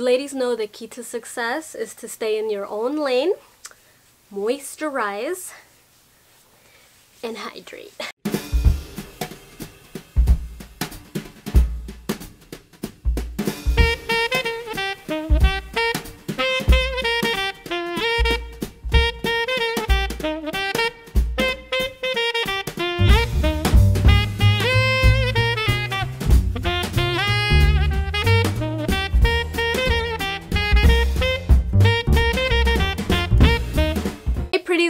Ladies know the key to success is to stay in your own lane, moisturize, and hydrate.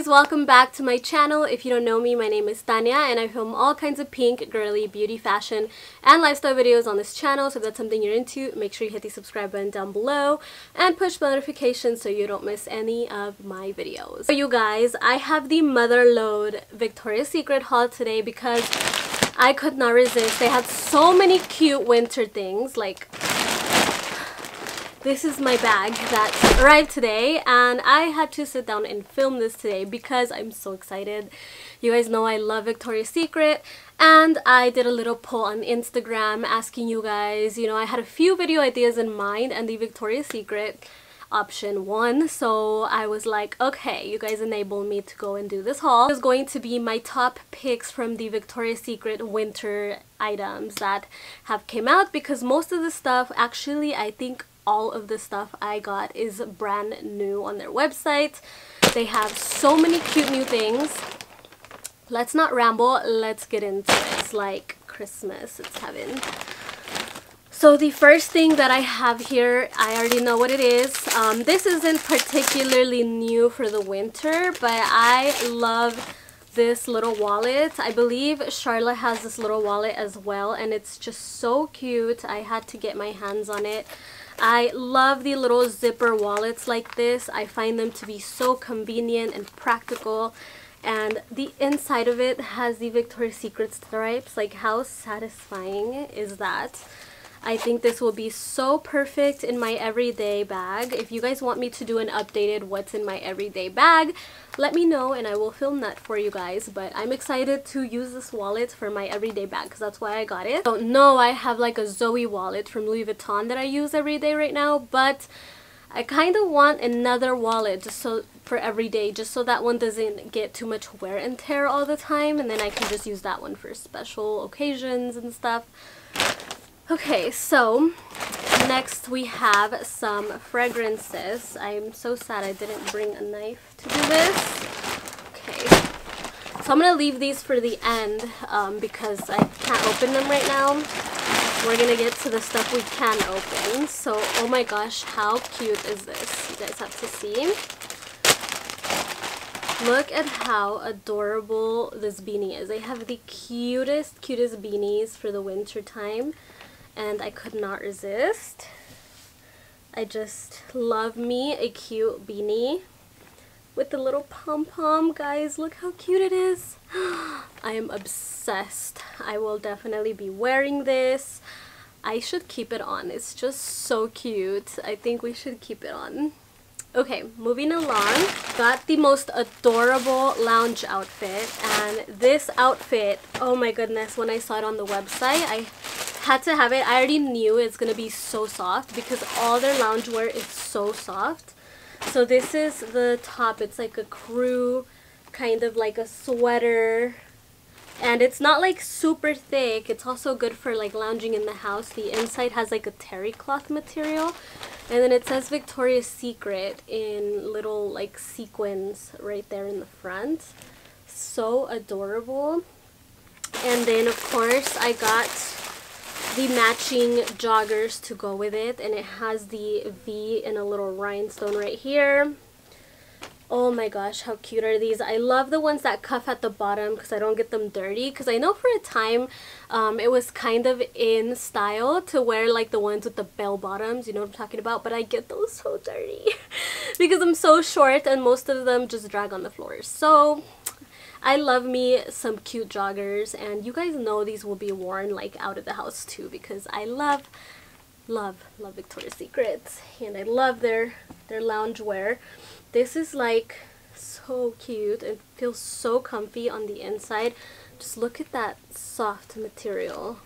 welcome back to my channel. If you don't know me, my name is Thania and I film all kinds of pink, girly, beauty, fashion, and lifestyle videos on this channel. So if that's something you're into, make sure you hit the subscribe button down below and push notifications so you don't miss any of my videos. So you guys, I have the Motherload Victoria's Secret haul today because I could not resist. They had so many cute winter things like this is my bag that arrived today and I had to sit down and film this today because I'm so excited. You guys know I love Victoria's Secret and I did a little poll on Instagram asking you guys, you know, I had a few video ideas in mind and the Victoria's Secret option one so I was like okay you guys enable me to go and do this haul. Is going to be my top picks from the Victoria's Secret winter items that have came out because most of the stuff actually I think all of the stuff I got is brand new on their website. They have so many cute new things. Let's not ramble, let's get into it. It's like Christmas, it's heaven. So the first thing that I have here, I already know what it is. Um, this isn't particularly new for the winter, but I love this little wallet. I believe Charlotte has this little wallet as well, and it's just so cute. I had to get my hands on it. I love the little zipper wallets like this. I find them to be so convenient and practical. And the inside of it has the Victoria's Secret stripes. Like how satisfying is that? I think this will be so perfect in my everyday bag. If you guys want me to do an updated what's in my everyday bag, let me know and I will film that for you guys. But I'm excited to use this wallet for my everyday bag because that's why I got it. So no, I have like a Zoe wallet from Louis Vuitton that I use every day right now, but I kind of want another wallet just so for every day just so that one doesn't get too much wear and tear all the time and then I can just use that one for special occasions and stuff. Okay, so next we have some fragrances. I'm so sad I didn't bring a knife to do this. Okay, so I'm going to leave these for the end um, because I can't open them right now. We're going to get to the stuff we can open. So, oh my gosh, how cute is this? You guys have to see. Look at how adorable this beanie is. They have the cutest, cutest beanies for the winter time and I could not resist. I just love me a cute beanie with the little pom-pom. Guys, look how cute it is. I am obsessed. I will definitely be wearing this. I should keep it on. It's just so cute. I think we should keep it on. Okay, moving along. Got the most adorable lounge outfit. And this outfit, oh my goodness, when I saw it on the website, I had to have it. I already knew it's going to be so soft because all their loungewear is so soft. So this is the top. It's like a crew, kind of like a sweater. And it's not like super thick. It's also good for like lounging in the house. The inside has like a terry cloth material. And then it says Victoria's Secret in little like sequins right there in the front. So adorable. And then of course I got the matching joggers to go with it and it has the V in a little rhinestone right here. Oh my gosh, how cute are these? I love the ones that cuff at the bottom because I don't get them dirty. Because I know for a time um, it was kind of in style to wear like the ones with the bell bottoms. You know what I'm talking about? But I get those so dirty because I'm so short and most of them just drag on the floor. So I love me some cute joggers and you guys know these will be worn like out of the house too because I love love love Victoria's Secrets and I love their their loungewear. This is like so cute It feels so comfy on the inside. Just look at that soft material.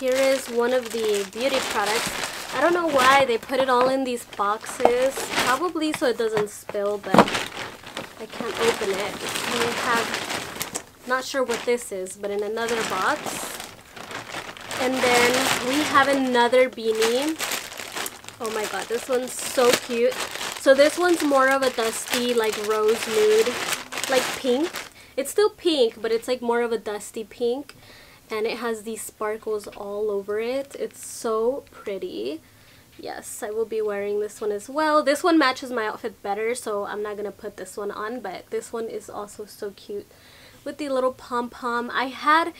Here is one of the beauty products I don't know why they put it all in these boxes. Probably so it doesn't spill, but I can't open it. We have, not sure what this is, but in another box. And then we have another beanie. Oh my god, this one's so cute. So this one's more of a dusty, like rose nude, like pink. It's still pink, but it's like more of a dusty pink. And it has these sparkles all over it. It's so pretty. Yes, I will be wearing this one as well. This one matches my outfit better, so I'm not going to put this one on, but this one is also so cute with the little pom-pom. I had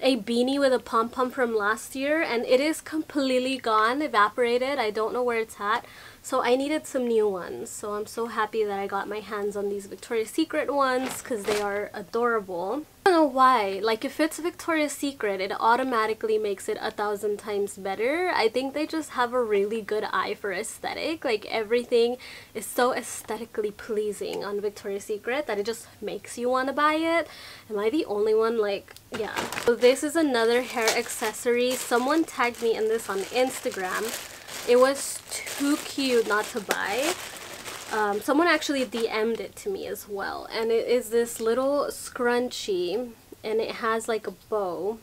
a beanie with a pom-pom from last year and it is completely gone, evaporated. I don't know where it's at. So I needed some new ones. So I'm so happy that I got my hands on these Victoria's Secret ones because they are adorable. I don't know why. Like if it's Victoria's Secret, it automatically makes it a thousand times better. I think they just have a really good eye for aesthetic. Like everything is so aesthetically pleasing on Victoria's Secret that it just makes you want to buy it. Am I the only one? Like, yeah. So this is another hair accessory. Someone tagged me in this on Instagram it was too cute not to buy. Um, someone actually DM'd it to me as well. And it is this little scrunchie. And it has like a bow.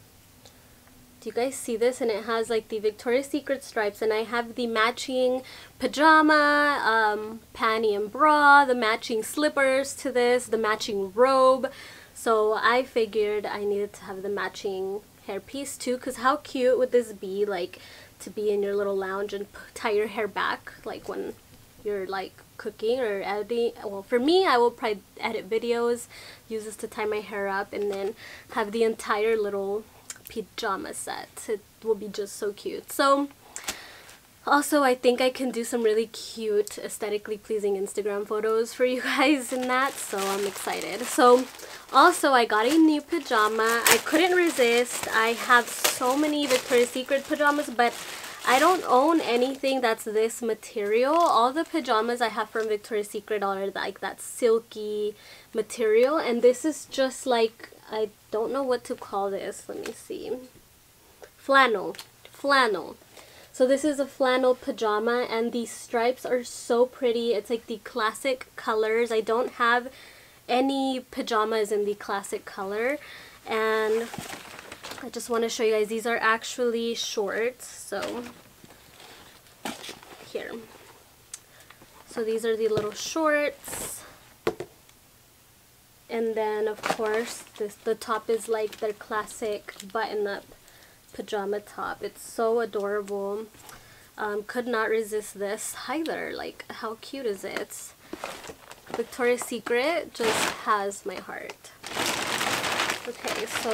Do you guys see this? And it has like the Victoria's Secret stripes. And I have the matching pajama, um, panty and bra, the matching slippers to this, the matching robe. So I figured I needed to have the matching hairpiece too. Because how cute would this be? Like to be in your little lounge and tie your hair back like when you're like cooking or editing. Well for me I will probably edit videos use this to tie my hair up and then have the entire little pajama set. It will be just so cute. So also I think I can do some really cute aesthetically pleasing Instagram photos for you guys in that so I'm excited so also I got a new pajama I couldn't resist I have so many Victoria's Secret pajamas but I don't own anything that's this material. All the pajamas I have from Victoria's Secret are like that silky material and this is just like, I don't know what to call this. Let me see. Flannel. Flannel. So this is a flannel pajama and these stripes are so pretty. It's like the classic colors. I don't have any pajamas in the classic color and I just want to show you guys these are actually shorts so here so these are the little shorts and then of course this the top is like their classic button-up pajama top. It's so adorable. Um, could not resist this either like how cute is it? Victoria's Secret just has my heart. Okay so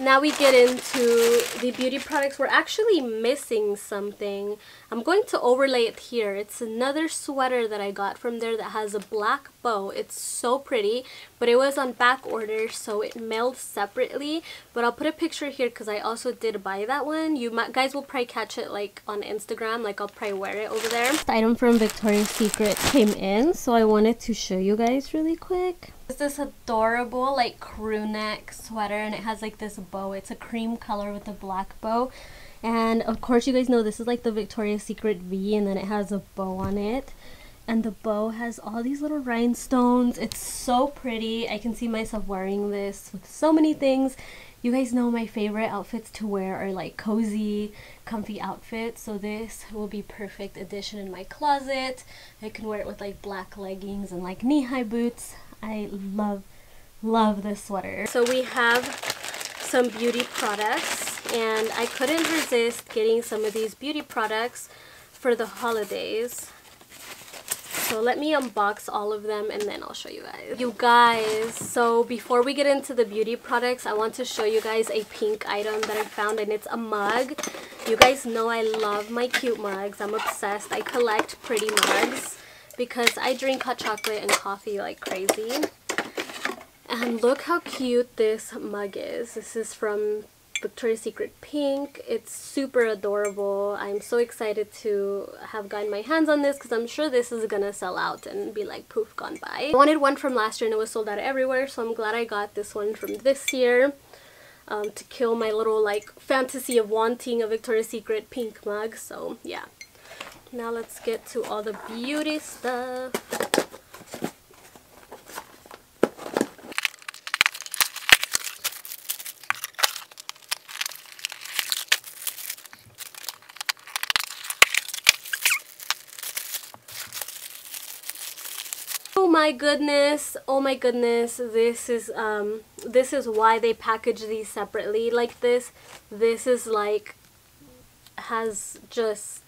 now we get into the beauty products. We're actually missing something. I'm going to overlay it here. It's another sweater that I got from there that has a black bow. It's so pretty, but it was on back order, so it mailed separately. But I'll put a picture here because I also did buy that one. You guys will probably catch it like on Instagram. Like I'll probably wear it over there. The item from Victoria's Secret came in, so I wanted to show you guys really quick. It's this adorable like crew neck sweater and it has like this bow. It's a cream color with a black bow. And of course you guys know this is like the Victoria's Secret V and then it has a bow on it. And the bow has all these little rhinestones. It's so pretty. I can see myself wearing this with so many things. You guys know my favorite outfits to wear are like cozy, comfy outfits. So this will be perfect addition in my closet. I can wear it with like black leggings and like knee-high boots. I love, love this sweater. So we have some beauty products and I couldn't resist getting some of these beauty products for the holidays. So let me unbox all of them and then I'll show you guys. You guys, so before we get into the beauty products, I want to show you guys a pink item that I found and it's a mug. You guys know I love my cute mugs. I'm obsessed. I collect pretty mugs because I drink hot chocolate and coffee like crazy. And look how cute this mug is. This is from Victoria's Secret Pink. It's super adorable. I'm so excited to have gotten my hands on this because I'm sure this is gonna sell out and be like poof gone by. I wanted one from last year and it was sold out everywhere so I'm glad I got this one from this year. um, to kill my little like fantasy of wanting a Victoria's Secret pink mug. So yeah. Now let's get to all the beauty stuff. Oh my goodness, oh my goodness, this is, um, this is why they package these separately like this. This is like, has just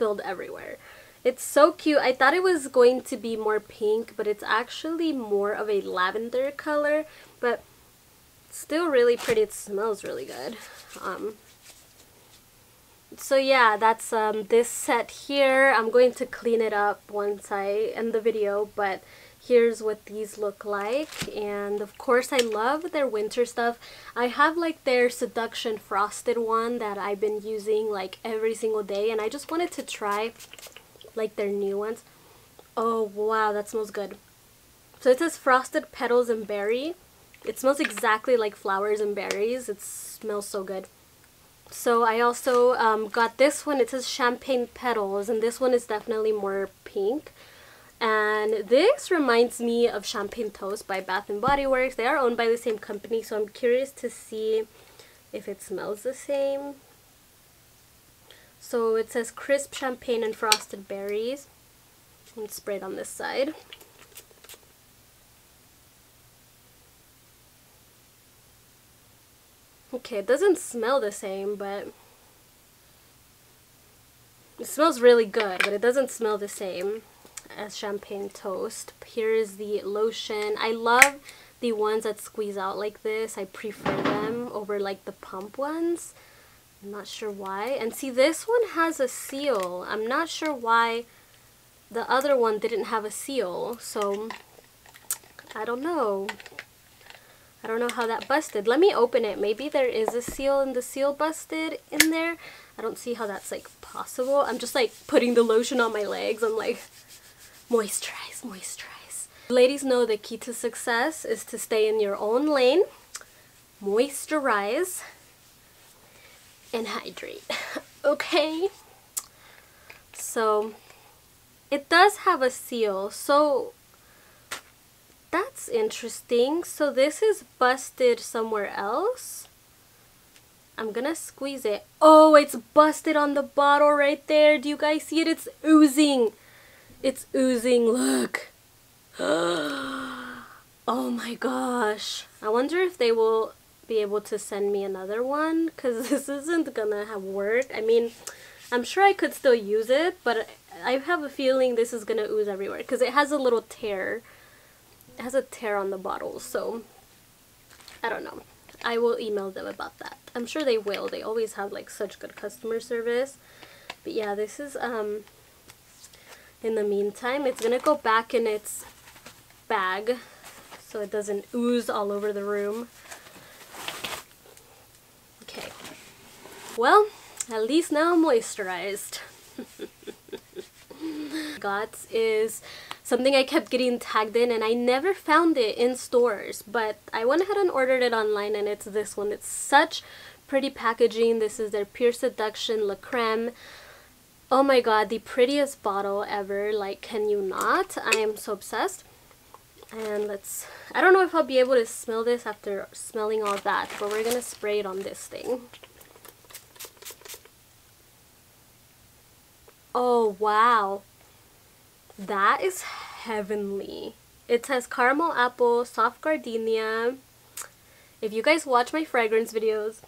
spilled everywhere. It's so cute. I thought it was going to be more pink, but it's actually more of a lavender color, but still really pretty. It smells really good. Um, so yeah, that's um, this set here. I'm going to clean it up once I end the video, but here's what these look like. And of course, I love their winter stuff. I have like their Seduction Frosted one that I've been using like every single day, and I just wanted to try like their new ones. Oh wow, that smells good. So it says Frosted Petals and Berry. It smells exactly like flowers and berries. It smells so good. So I also um, got this one. It says Champagne Petals, and this one is definitely more pink. And this reminds me of Champagne Toast by Bath & Body Works. They are owned by the same company, so I'm curious to see if it smells the same. So it says crisp champagne and frosted berries. And sprayed on this side. Okay, it doesn't smell the same, but it smells really good, but it doesn't smell the same as champagne toast. Here is the lotion. I love the ones that squeeze out like this. I prefer them over like the pump ones. I'm not sure why. And see, this one has a seal. I'm not sure why the other one didn't have a seal. So, I don't know. I don't know how that busted. Let me open it. Maybe there is a seal and the seal busted in there. I don't see how that's like possible. I'm just like putting the lotion on my legs. I'm like, moisturize, moisturize. Ladies know the key to success is to stay in your own lane, moisturize, and hydrate. okay? So, it does have a seal. So, that's interesting. So this is busted somewhere else. I'm gonna squeeze it. Oh, it's busted on the bottle right there. Do you guys see it? It's oozing. It's oozing. Look. oh my gosh. I wonder if they will be able to send me another one because this isn't gonna have work. I mean, I'm sure I could still use it, but I have a feeling this is gonna ooze everywhere because it has a little tear it has a tear on the bottle, so I don't know. I will email them about that. I'm sure they will. They always have like such good customer service. But yeah, this is um in the meantime, it's going to go back in its bag so it doesn't ooze all over the room. Okay. Well, at least now I'm moisturized. Got is something I kept getting tagged in and I never found it in stores but I went ahead and ordered it online and it's this one. It's such pretty packaging. This is their Pure Seduction La Creme. Oh my god, the prettiest bottle ever. Like, can you not? I am so obsessed. And let's... I don't know if I'll be able to smell this after smelling all that, but we're gonna spray it on this thing. Oh, wow. That is heavenly. It says caramel apple, soft gardenia. If you guys watch my fragrance videos,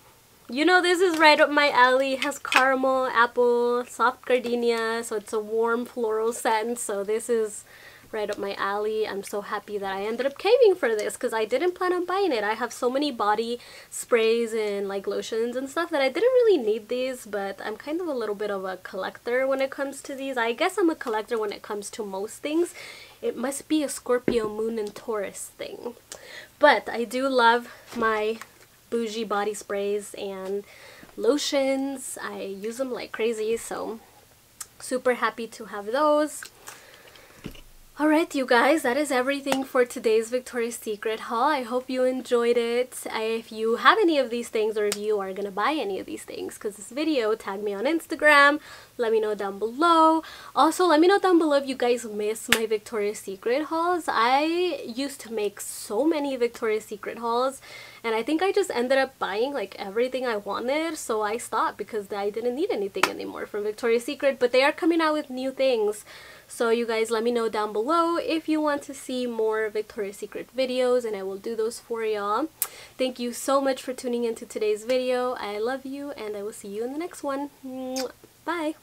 you know this is right up my alley. It has caramel, apple, soft gardenia, so it's a warm floral scent. So this is right up my alley. I'm so happy that I ended up caving for this because I didn't plan on buying it. I have so many body sprays and like lotions and stuff that I didn't really need these, but I'm kind of a little bit of a collector when it comes to these. I guess I'm a collector when it comes to most things. It must be a Scorpio moon and Taurus thing. But I do love my bougie body sprays and lotions. I use them like crazy, so super happy to have those. Alright you guys, that is everything for today's Victoria's Secret haul. I hope you enjoyed it. If you have any of these things or if you are gonna buy any of these things because this video, tag me on Instagram, let me know down below. Also, let me know down below if you guys miss my Victoria's Secret hauls. I used to make so many Victoria's Secret hauls and I think I just ended up buying like everything I wanted so I stopped because I didn't need anything anymore from Victoria's Secret but they are coming out with new things so you guys let me know down below if you want to see more Victoria's Secret videos and I will do those for y'all. Thank you so much for tuning into today's video. I love you and I will see you in the next one. Bye!